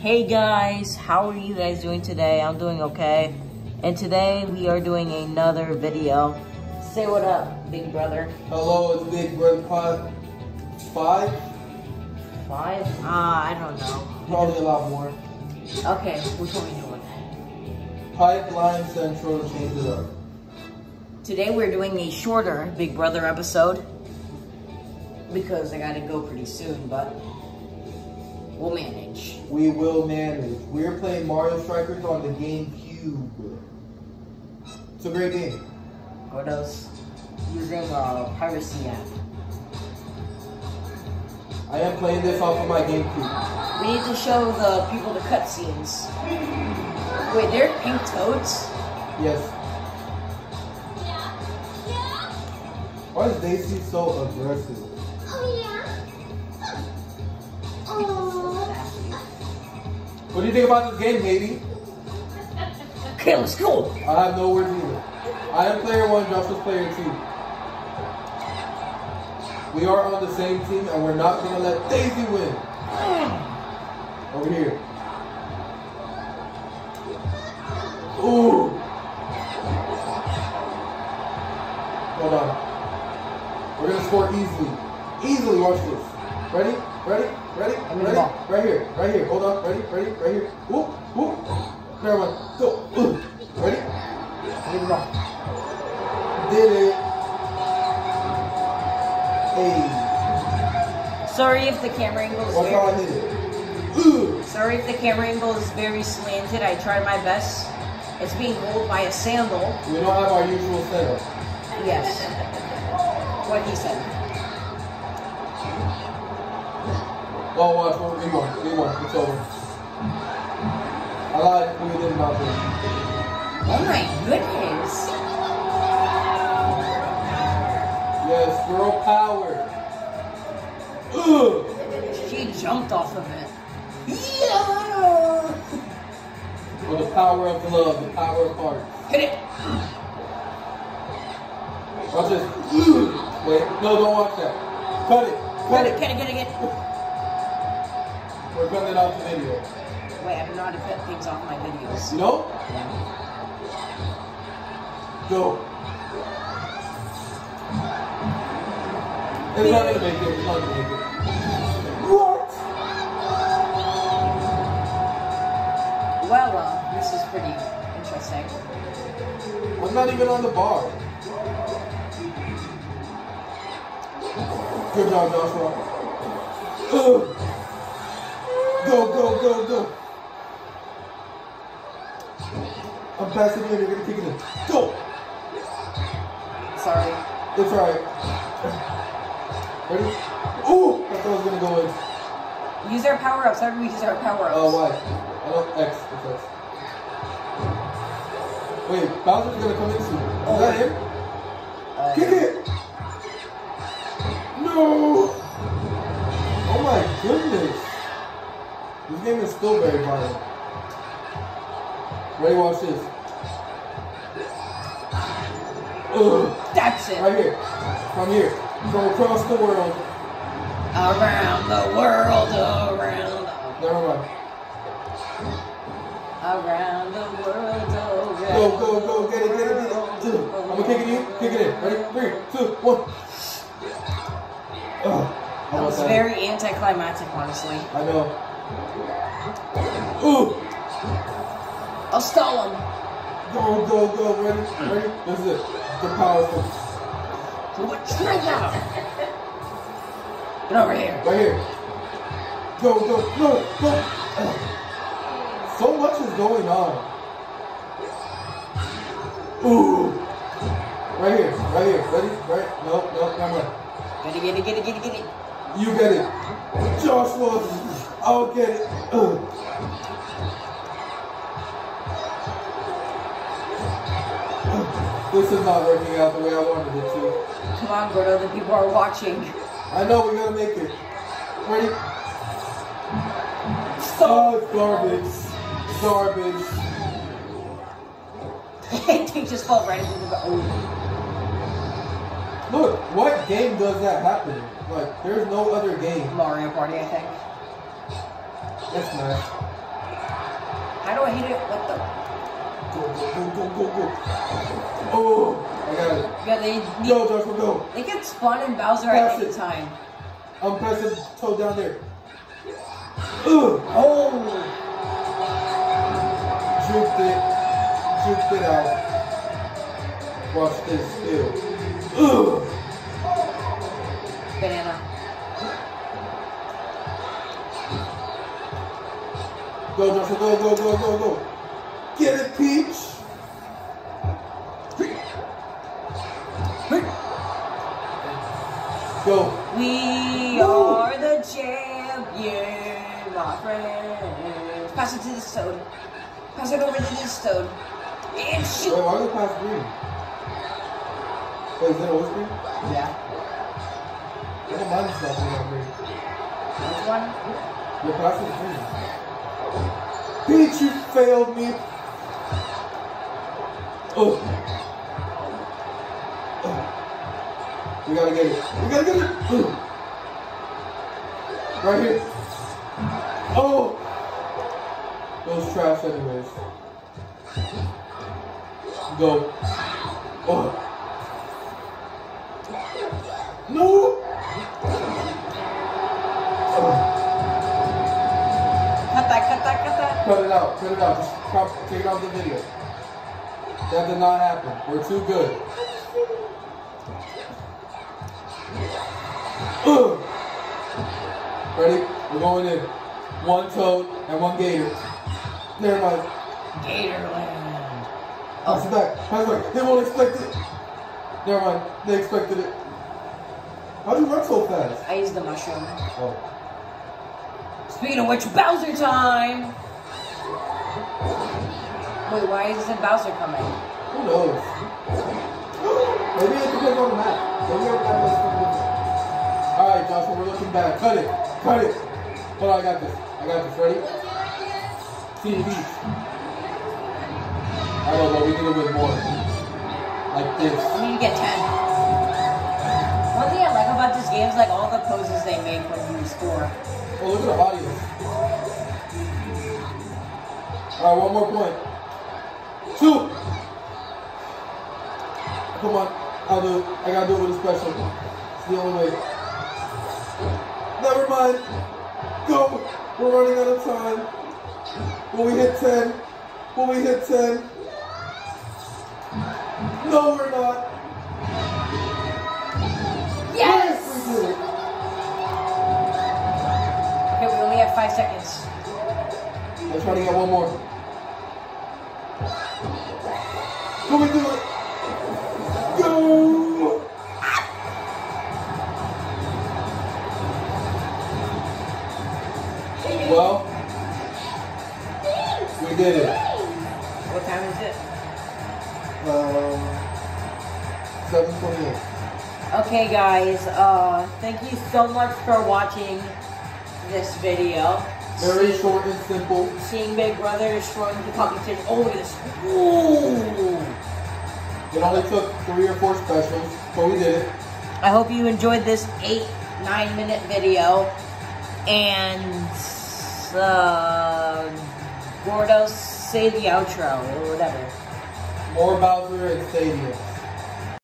Hey guys, how are you guys doing today? I'm doing okay. And today we are doing another video. Say what up, big brother. Hello, it's Big Brother Pod 5. Five? Ah, I don't know. Probably a lot more. Okay, which one are we doing? Pipeline Central change it up. Today we're doing a shorter Big Brother episode. Because I gotta go pretty soon, but we'll manage. We will manage. We're playing Mario Strikers on the GameCube. It's a great game. What Gordo's using a piracy app. I am playing this off of my GameCube. We need to show the people the cutscenes. Wait, they're pink toads? Yes. Why is Daisy so aggressive? What do you think about this game, Haiti? Okay, let's go. I have no words either. I am player one, Josh is player two. We are on the same team and we're not gonna let Daisy win. Over here. Ooh. Hold on. We're gonna score easily. Easily, watch this. Ready? Ready? Ready? Give me the Ready? Right here. Right here. Hold on. Ready? Ready? Right here. Whoop. Whoop. Never mind. Go. Ooh. Ready? Give me the ball. Did it. Hey. Sorry if the camera angle is Watch how I very, hit it. Ooh. sorry if the camera angle is very slanted. I tried my best. It's being held by a sandal. We don't have our usual setup. Yes. What he said. Oh, watch. What we won. We won. It's over. I lied. We did not. Oh my goodness. Yes, girl power. Ugh. She jumped off of it. Yeah. For the power of love, the power of heart. Hit it. Watch this. Wait, no, don't watch that. Cut it. Cut Get it, it. get it, get it, get it. We're it out the video. Wait, I'm not to things off my videos. You know? Go. It's not gonna make it. It's not gonna make it. What? Well, uh, this is pretty interesting. I'm not even on the bar. Good job, Joshua. Ugh. Go, go, go, go. I'm passing you and you're gonna kick it in. Go! Sorry. It's alright. Ready? Ooh! I thought I was gonna go in. Use our power ups. How do we use our power ups? Oh, why? I don't X. It's X. Wait, Bowser's gonna come in soon. Is that him? Uh, Kick it! No! Oh my goodness! This game is still very violent. Ready, watch this. Ugh. That's it. Right here. From here. From across the world. Around the world, around, Never mind. around the world, around. Go, go, go, get it, get it, get it. I'm gonna kick it in, kick it in. Ready? Three, two, one. Ugh. That was very anticlimactic, honestly. I know. Ooh! I'll stall him. Go, go, go, ready, ready? This is it. The power from What trigger? Get over here. right here. Go, go, go, go. So much is going on. Ooh. Right here, right here. Ready? Right? No, no, never mind. Get it, get it, get it, get it, get it. You get it. Joshua, I'll get it. This is not working out the way I wanted it to. Come on, Gordo, the people are watching. I know we're gonna make it. Ready? Oh, it's garbage. Garbage. they just fall right into the. Oh. Look, what game does that happen? Like, there's no other game. Mario Party, I think. It's Smash. How do I hit it? What the? Go, go, go, go, go, go. Oh, I got it. Yeah, they Go, Joshua, go. they can spawn in Bowser Pass at any time. I'm pressing toe down there. Ugh. Oh, Juked it. Juked it out. Watch this still. Ugh. Go, Joshua, go, go, go, go, go. Get it, Peach. Go. We Woo. are the champion, my friend. Pass it to the toad. Pass it over to the toad. And Wait, shoot. Oh, why did pass green? Wait, is it always green? Yeah. I don't mind not being on green. This one. The pass is green. Peach, you failed me. Oh. Oh. We gotta get it. We gotta get it. Right here. Oh. Those trash anyways. Go. Oh. No. Cut it out. Cut it out. Just crop, take it off the video. That did not happen. We're too good. Ready? We're going in. One toad and one gator. Never mind. Gatorland. Pass it back. Pass it back. They won't expect it. Never mind. They expected it. How'd you run so fast? I used the mushroom. Oh. Speaking of which, Bowser time! Wait, why isn't Bowser coming? Who knows? Maybe it depends on the map. Maybe every map has something. Alright, Joshua, we're looking back. Cut it. Cut it. Hold on, I got this. I got this. Ready? See the beach. I don't know, but we need a bit more. Like this. We need to get 10. One thing I like about this game is like all the poses they make when you score. Oh, look at the audience. Alright, one more point. Two. Come on. I'll do it. I gotta do it with a special. It's the only way. Never mind. Go. We're running out of time. Will we hit 10? Will we hit 10? No, we're not. Five seconds. Let's try to get one more. Can we do it? Go! Well, we did it. What time is it? Um, 728. Okay, guys. Uh, thank you so much for watching this video. Very See- short and simple. Seeing Big Brother destroying the competition. Oh, look at this. Ooh. It only took three or four specials, but we did it. I hope you enjoyed this eight, nine minute video. And, uh, Gordo, say the outro or whatever. More Bowser and Stadium.